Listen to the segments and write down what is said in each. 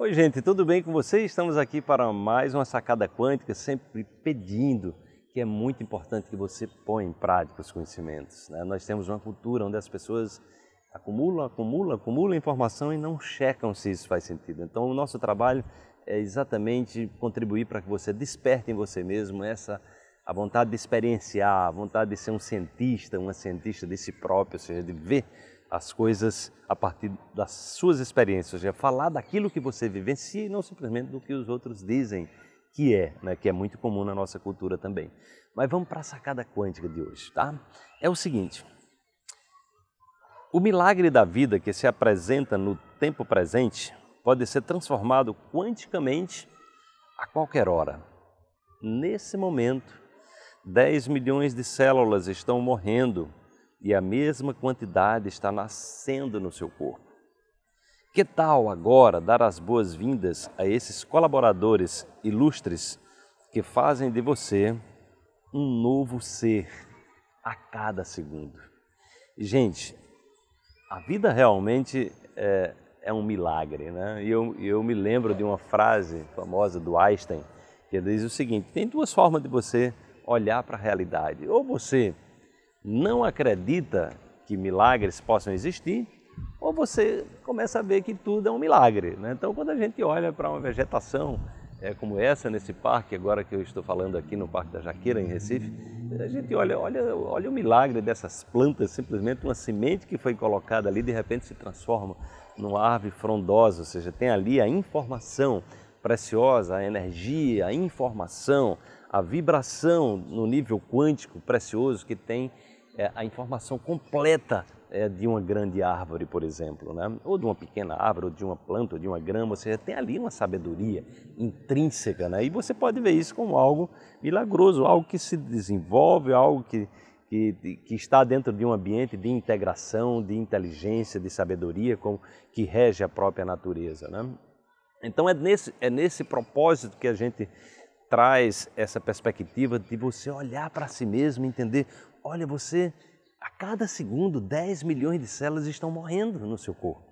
Oi, gente, tudo bem com vocês? Estamos aqui para mais uma sacada quântica, sempre pedindo que é muito importante que você ponha em prática os conhecimentos. Né? Nós temos uma cultura onde as pessoas acumulam, acumulam, acumulam informação e não checam se isso faz sentido. Então, o nosso trabalho é exatamente contribuir para que você desperte em você mesmo essa a vontade de experienciar, a vontade de ser um cientista, uma cientista de si próprio, ou seja, de ver as coisas a partir das suas experiências, seja, falar daquilo que você vivencia e não simplesmente do que os outros dizem que é, né, que é muito comum na nossa cultura também. Mas vamos para a sacada quântica de hoje, tá? É o seguinte: o milagre da vida que se apresenta no tempo presente pode ser transformado quanticamente a qualquer hora. Nesse momento, 10 milhões de células estão morrendo e a mesma quantidade está nascendo no seu corpo. Que tal agora dar as boas-vindas a esses colaboradores ilustres que fazem de você um novo ser a cada segundo? Gente, a vida realmente é, é um milagre, né? E eu, eu me lembro de uma frase famosa do Einstein que diz o seguinte: tem duas formas de você olhar para a realidade. Ou você não acredita que milagres possam existir, ou você começa a ver que tudo é um milagre. Né? Então, quando a gente olha para uma vegetação é, como essa nesse parque, agora que eu estou falando aqui no Parque da Jaqueira, em Recife, a gente olha, olha, olha o milagre dessas plantas, simplesmente uma semente que foi colocada ali, de repente se transforma numa árvore frondosa, ou seja, tem ali a informação preciosa, a energia, a informação, a vibração no nível quântico precioso que tem é, a informação completa é, de uma grande árvore, por exemplo, né? ou de uma pequena árvore, ou de uma planta, ou de uma grama, seja, tem ali uma sabedoria intrínseca, né? e você pode ver isso como algo milagroso, algo que se desenvolve, algo que, que, que está dentro de um ambiente de integração, de inteligência, de sabedoria, como, que rege a própria natureza. Né? Então é nesse, é nesse propósito que a gente traz essa perspectiva de você olhar para si mesmo e entender, olha, você a cada segundo 10 milhões de células estão morrendo no seu corpo.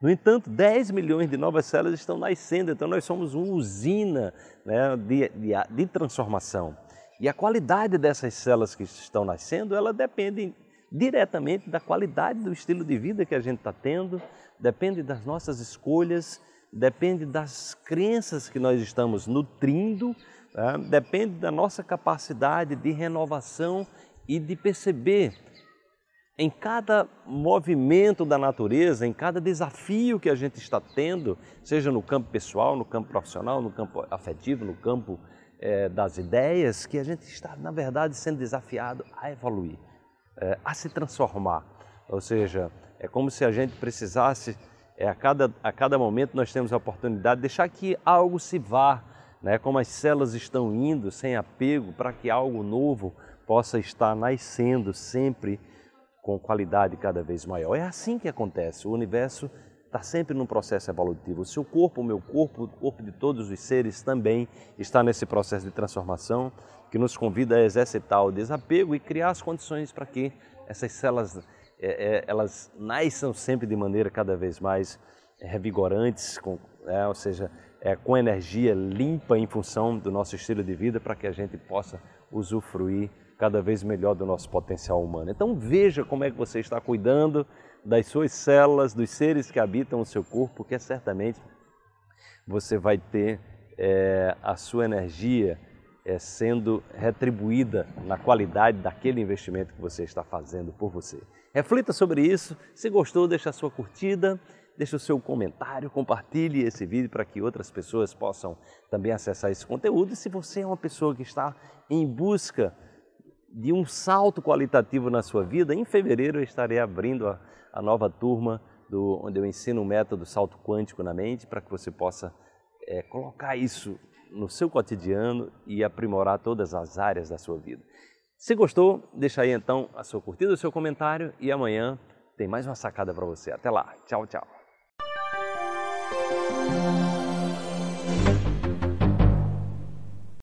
No entanto, 10 milhões de novas células estão nascendo, então nós somos uma usina né, de, de, de transformação. E a qualidade dessas células que estão nascendo, ela depende diretamente da qualidade do estilo de vida que a gente está tendo, depende das nossas escolhas, depende das crenças que nós estamos nutrindo, né? depende da nossa capacidade de renovação e de perceber em cada movimento da natureza, em cada desafio que a gente está tendo, seja no campo pessoal, no campo profissional, no campo afetivo, no campo é, das ideias, que a gente está, na verdade, sendo desafiado a evoluir, é, a se transformar. Ou seja, é como se a gente precisasse é, a, cada, a cada momento nós temos a oportunidade de deixar que algo se vá, né? como as células estão indo sem apego, para que algo novo possa estar nascendo sempre com qualidade cada vez maior. É assim que acontece. O universo está sempre num processo evolutivo. O seu corpo, o meu corpo, o corpo de todos os seres também está nesse processo de transformação que nos convida a exercitar o desapego e criar as condições para que essas células é, é, elas nasçam sempre de maneira cada vez mais revigorantes, com, é, ou seja, é, com energia limpa em função do nosso estilo de vida para que a gente possa usufruir cada vez melhor do nosso potencial humano. Então veja como é que você está cuidando das suas células, dos seres que habitam o seu corpo, porque certamente você vai ter é, a sua energia é, sendo retribuída na qualidade daquele investimento que você está fazendo por você. Reflita sobre isso. Se gostou, deixa a sua curtida, deixa o seu comentário, compartilhe esse vídeo para que outras pessoas possam também acessar esse conteúdo. E se você é uma pessoa que está em busca de um salto qualitativo na sua vida, em fevereiro eu estarei abrindo a, a nova turma do, onde eu ensino o método salto quântico na mente para que você possa é, colocar isso no seu cotidiano e aprimorar todas as áreas da sua vida. Se gostou, deixa aí então a sua curtida, o seu comentário e amanhã tem mais uma sacada para você. Até lá. Tchau, tchau.